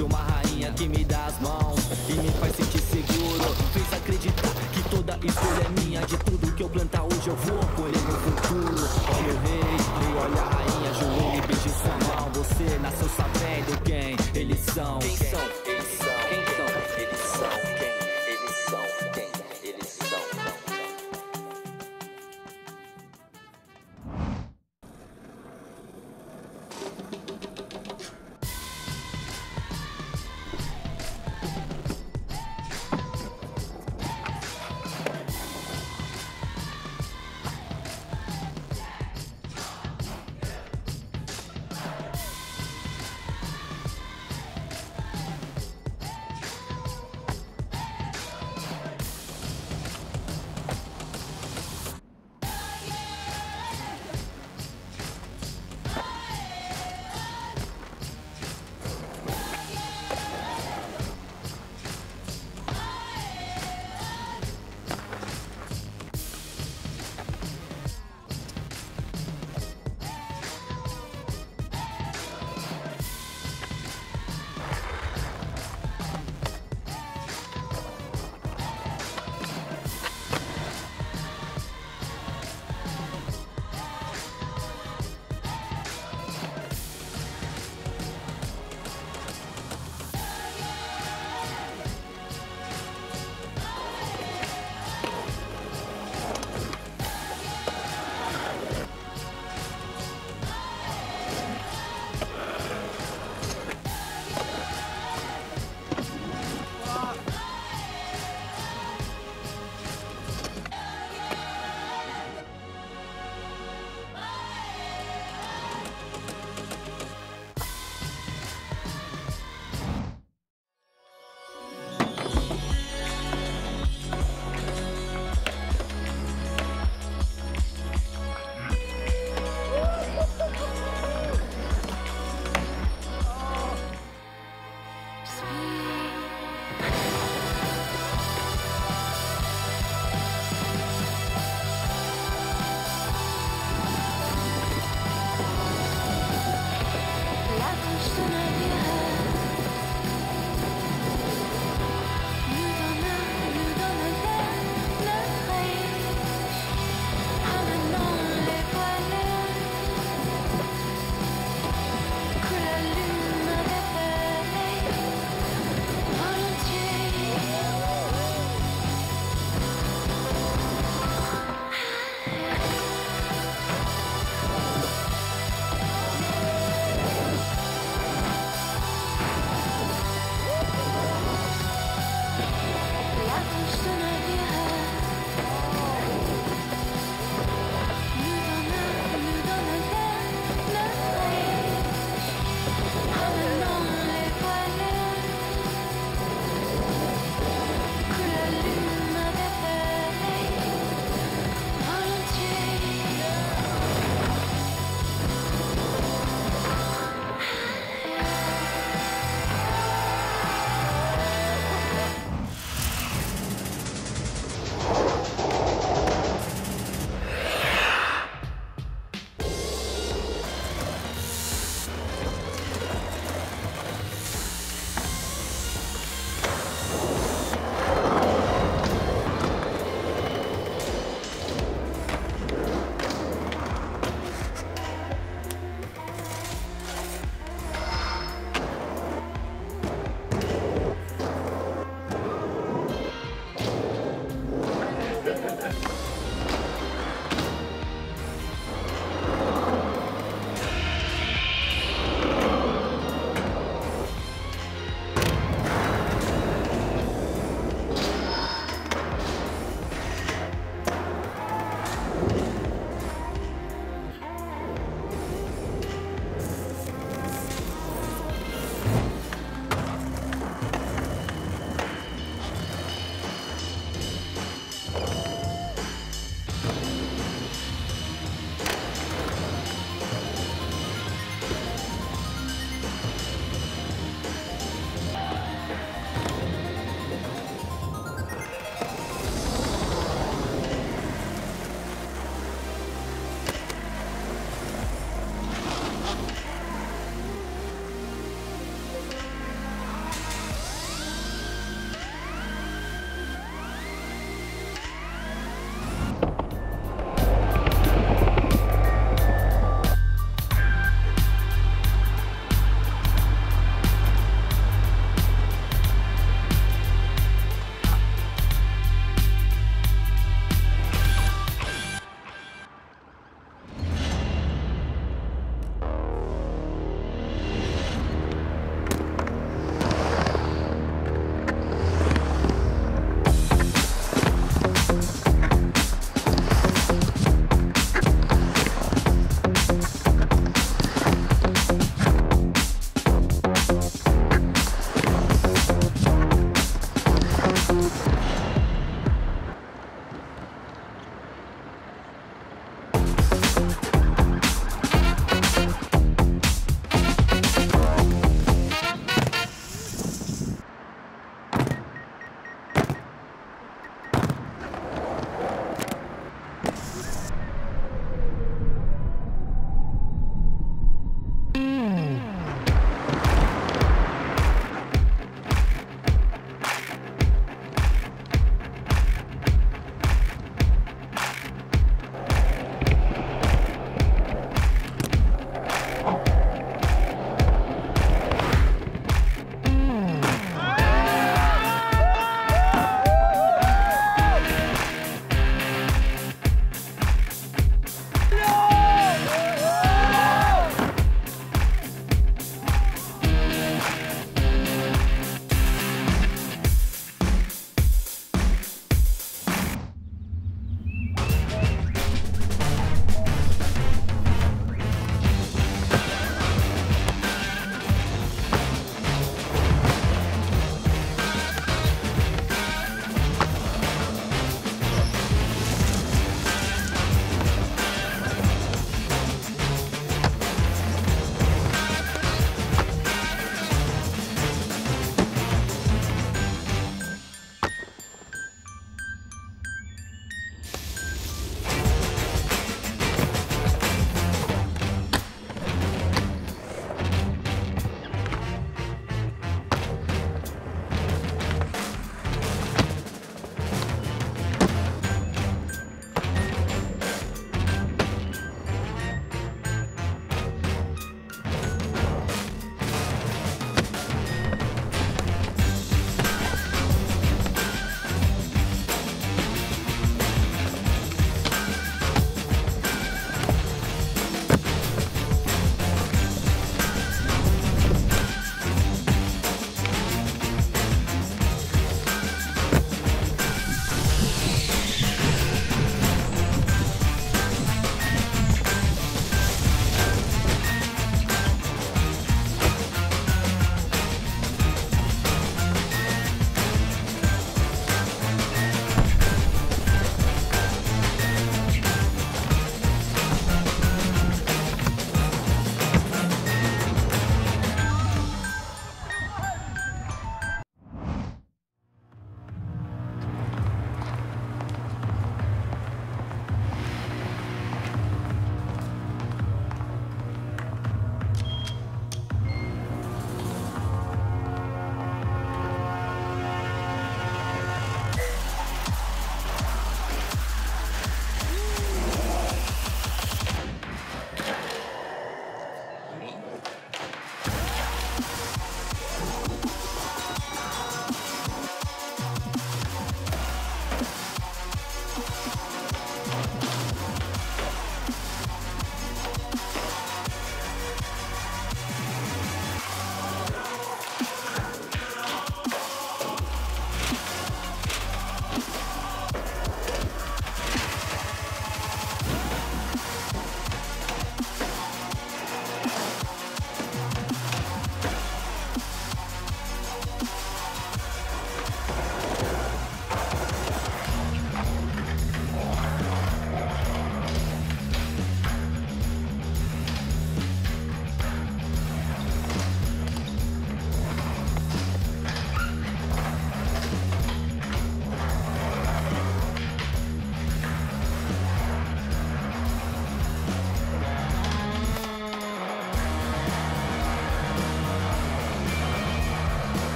de uma rainha que me dá as mãos e me faz sentir seguro. Fez acreditar que toda escolha é minha. De tudo que eu plantar hoje eu vou colher no futuro. Olha o rei e olha a rainha, ajoelha e beije sua mão. Você nasceu sabendo quem eles são. Quem são.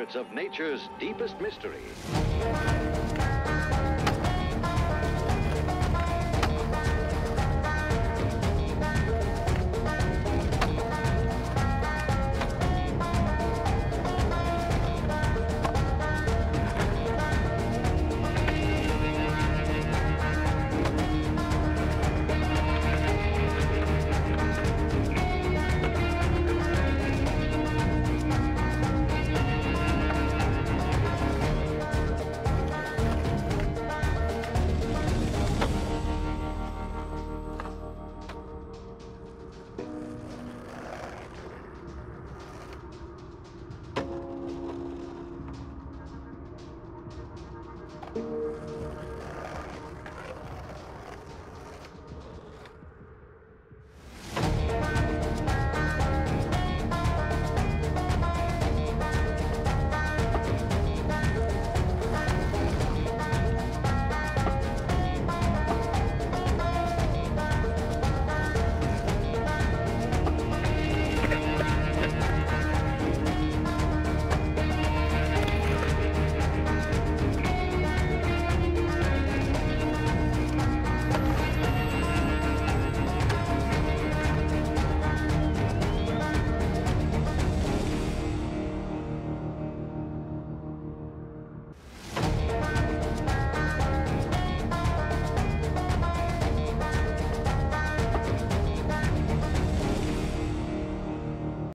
Secrets of nature's deepest mystery.